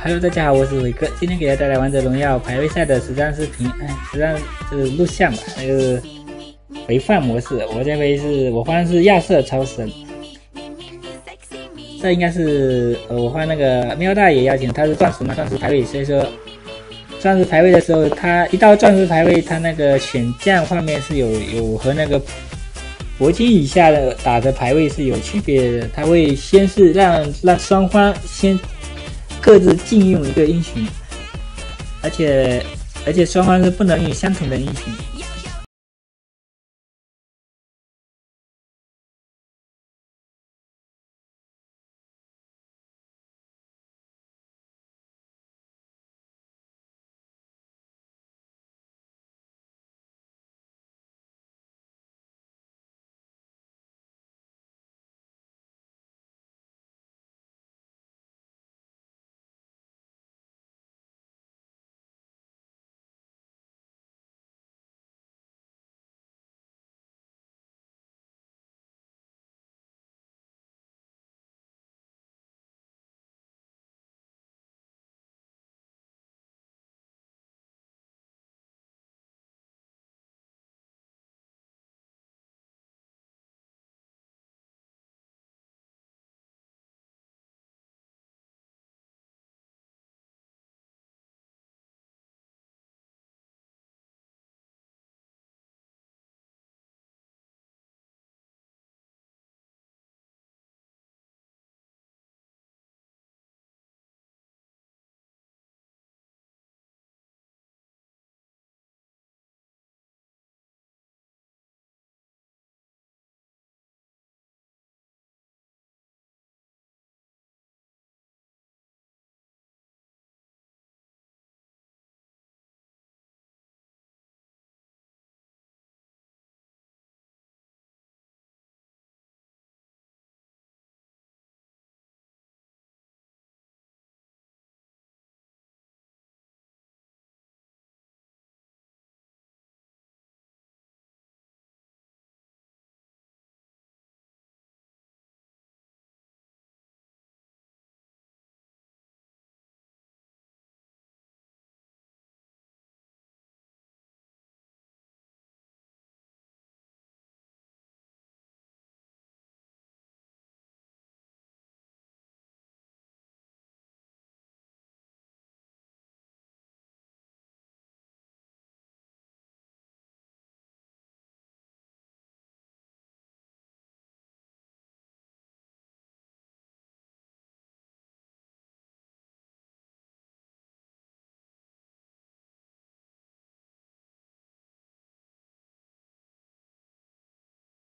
Hello，大家好，我是伟哥，今天给大家带来王者荣耀排位赛的实战视频，哎，实战是录像吧，那个回放模式。我这回是我换是亚瑟超神，这应该是我换那个喵大爷邀请，他是钻石嘛，钻石排位，所以说钻石排位的时候，他一到钻石排位，他那个选将画面是有有和那个铂金以下的打的排位是有区别的，他会先是让让双方先。各自禁用一个英雄，而且而且双方是不能用相同的英雄。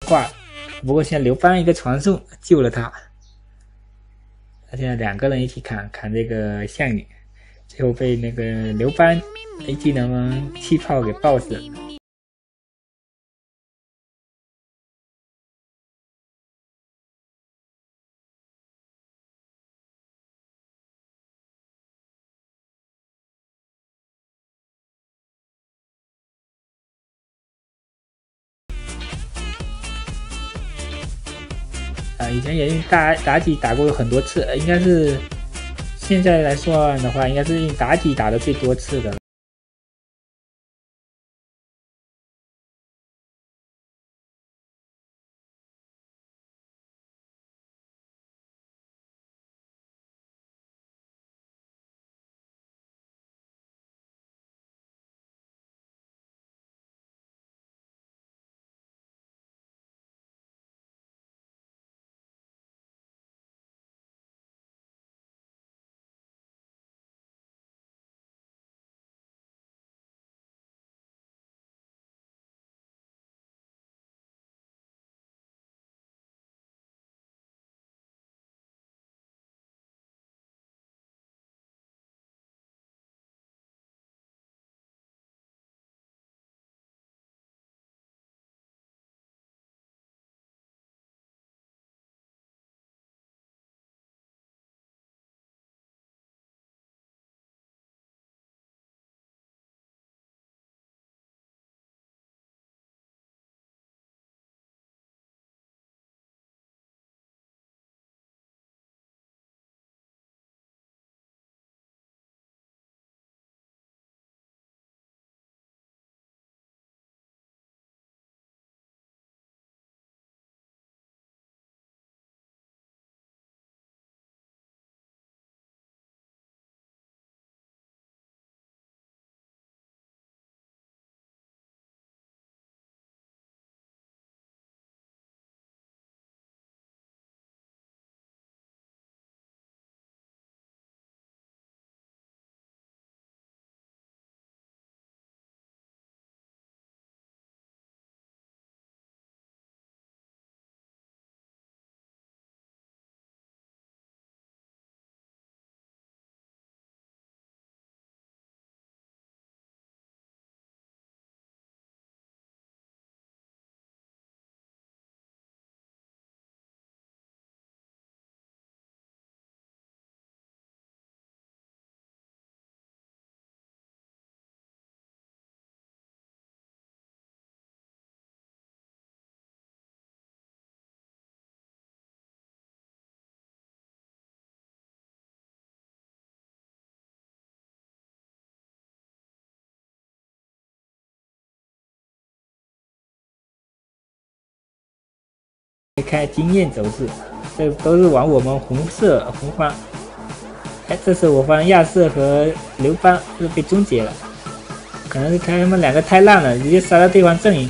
挂，不过现在刘邦一个传送救了他，他现在两个人一起砍砍这个项羽，最后被那个刘邦一技能气泡给爆死。啊，以前也用妲妲己打过很多次，应该是现在来算的话，应该是用妲己打的最多次的。看经验走势，这都是往我们红色红方。哎，这次我方亚瑟和刘邦是被终结了，可能是他们两个太烂了，直接杀到对方阵营。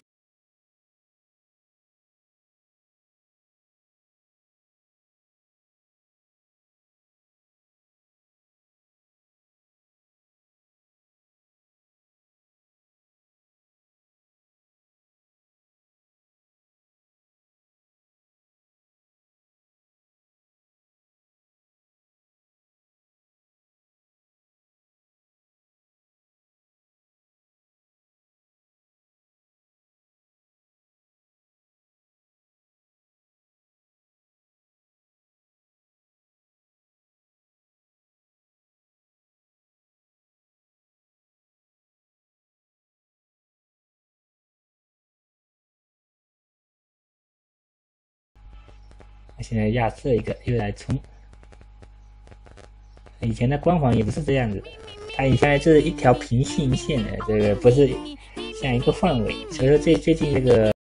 现在压这一个又来冲，以前的光环也不是这样子，它以前是一条平行线的，这个不是像一个范围，所以说最最近这个。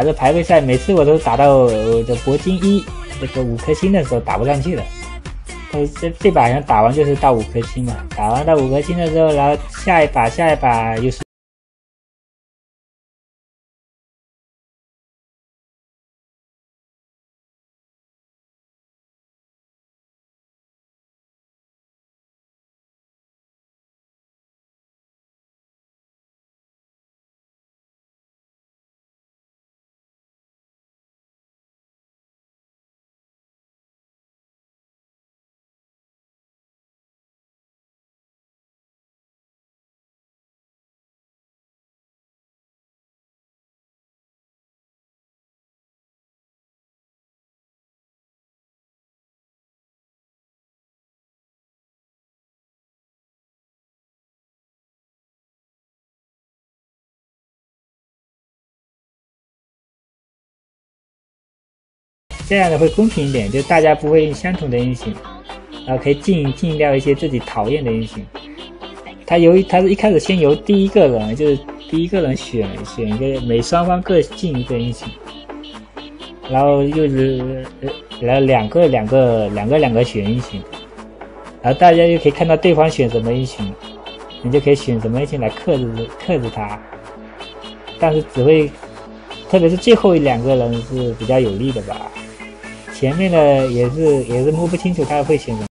打这排位赛，每次我都打到我的铂金一这个五颗星的时候打不上去了。呃，这这把好像打完就是到五颗星嘛，打完到五颗星的时候，然后下一把下一把又是。这样的会公平一点，就大家不会用相同的英雄，然后可以禁禁掉一些自己讨厌的英雄。他由于他是一开始先由第一个人，就是第一个人选选一个，每双方各进一个英雄，然后又是然后两个两个两个两个选英雄，然后大家就可以看到对方选什么英雄，你就可以选什么英雄来克制克制他，但是只会，特别是最后两个人是比较有利的吧。前面的也是也是摸不清楚他会选择。